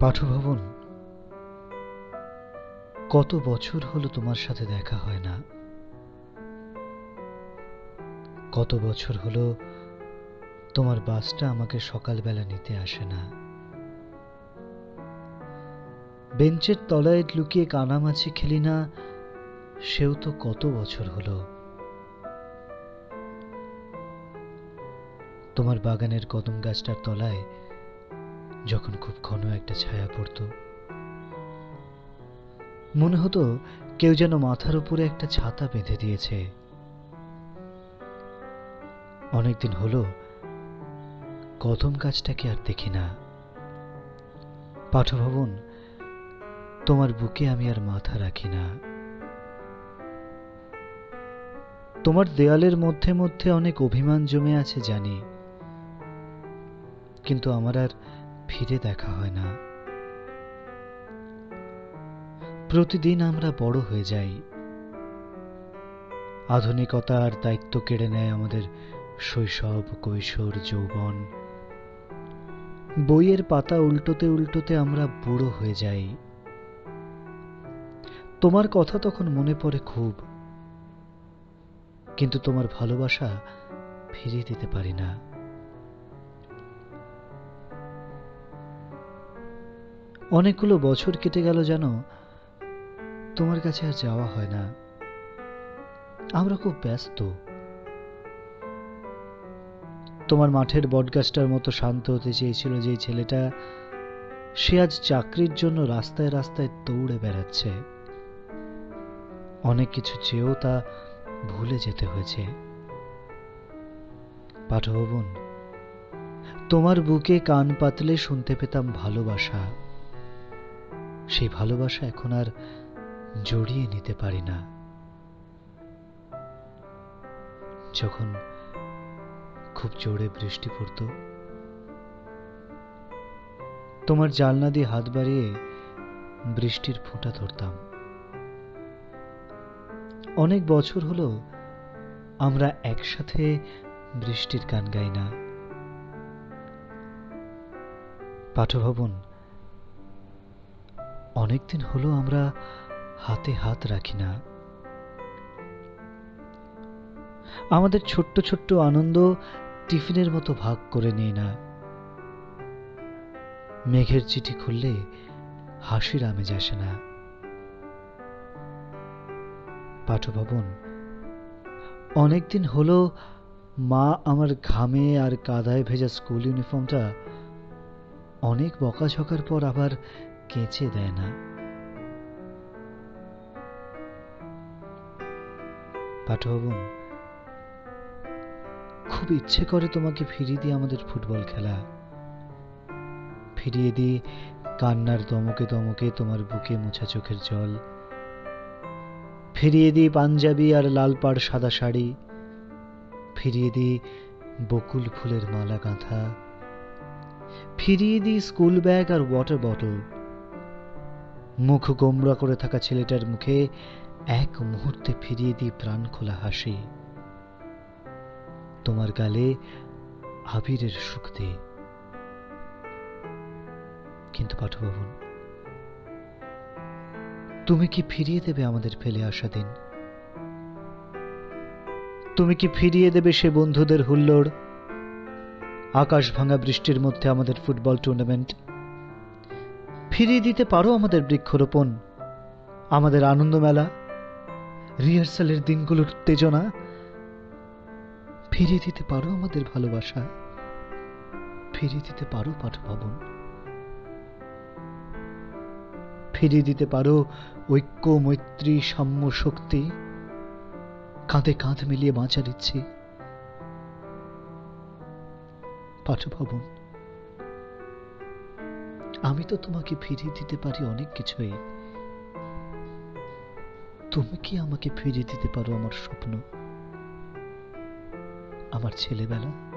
পাঠভবন। কত বছর হলো তোমার সাথে দেখা হয় না? কত বছর হলো তোমার বাসটা আমাকে সকালবেলা নিতে আসে না? বেঞ্চের তলায় লুকিয়ে কানামাছি খেলি না, সেও তো কত বছর হলো? তোমার বাগানের কদম গাছটার তলায় যখন খুব ঘন একটা ছায়া পড়তো, মনে হতো কেউ যেন মাথার উপরে একটা ছাতা বেঁধে দিয়েছে। অনেকদিন হলো, কদম গাছটাকে আর দেখি না। পাঠভবন, তোমার বুকে আমি আর মাথা রাখি না। তোমার দেয়ালের মধ্যে মধ্যে অনেক অভিমান জমে আছে জানি, কিন্তু আমার আর ফিরে দেখা হয় না। প্রতিদিন আমরা বড় হয়ে যাই। আধুনিকতা আর দায়িত্ব কেড়ে নেয় আমাদের শৈশব, কৈশোর, যৌবন। বইয়ের পাতা উল্টোতে উল্টোতে আমরা বুড়ো হয়ে যাই। তোমার কথা তখন মনে পড়ে খুব। কিন্তু তোমার ভালোবাসা ফিরিয়ে দিতে পারি না। অনেকগুলো বছর কেটে গেল জানো তোমার কাছে আর যাওয়া হয় না। আমরা খুব ব্যস্ত। তোমার মাঠের বটগাছটার মতো শান্ত হতে চেয়েছিল যে ছেলেটা সে আজ চাকরির জন্য রাস্তায় রাস্তায় দৌড়ে বেড়াচ্ছে। অনেক কিছু চেয়েও তা ভুলে যেতে হয়েছে। পাঠভবন তোমার বুকে কান পাতলে শুনতে পেতাম ভালোবাসা। সেই ভালোবাসা এখন আর জড়িয়ে নিতে পারি না। যখন খুব জোরে বৃষ্টি পড়ত, তোমার জালনা দিয়ে হাত বাড়িয়ে বৃষ্টির ফোঁটা ধরতাম। অনেক বছর হলো আমরা একসাথে বৃষ্টির গান গাই না। পাঠভবন অনেকদিন হলো আমরা হাতে হাত রাখি না। আমাদের ছোট্ট ছোট্ট আনন্দ টিফিনের মতো ভাগ করে নিই না। মেঘের চিঠি খুললে হাসির আমেজ আসে না। পাঠভবন অনেকদিন হলো মা আমার ঘামে আর কাদায় ভেজা স্কুল ইউনিফর্মটা অনেক বকাঝকার পর আবার কেচে দেয় না। পাঠভবন খুব ইচ্ছে করে তোমাকে ফিরিয়ে দিই আমাদের ফুটবল খেলা। ফিরিয়ে দিই কান্নার দমকে দমকে তোমার বুকে মোছা চোখের জল। ফিরিয়ে দিই পাঞ্জাবি আর লাল পাড় সাদা শাড়ি। ফিরিয়ে দিই বকুল ফুলের মালা গাঁথা। ফিরিয়ে দিই স্কুল ব্যাগ আর ওয়াটার বটল মুখ গোমরা করে থাকা ছেলেটার মুখে এক মুহূর্তে ফিরিয়ে দিই প্রাণ খোলা হাসি। তোমার গালে আবিরের সুখ কিন্তু পাঠভবন তুমি কি ফিরিয়ে দেবে আমাদের ফেলে আসা দিন? তুমি কি ফিরিয়ে দেবে সে বন্ধুদের হুল্লোড়? আকাশ ভাঙা বৃষ্টির মধ্যে আমাদের ফুটবল টুর্নামেন্ট ফিরিয়ে দিতে পারো আমাদের বৃক্ষরোপণ। আমাদের আনন্দ মেলা রিহার্সালের দিনগুলোর উত্তেজনা, ফিরিয়ে দিতে পারো আমাদের ভালোবাসা, ফিরিয়ে দিতে পারো পাঠভবন। ফিরিয়ে দিতে পারো ঐক্য, মৈত্রী, সাম্য, শক্তি, কাঁধে কাঁধ মিলিয়ে বাঁচা দিচ্ছি পাঠভবন। আমি তো তোমাকে ফিরিয়ে দিতে পারি অনেক কিছুই। তুমি কি আমাকে ফিরিয়ে দিতে পারো আমার স্বপ্ন? আমার ছেলেবেলা?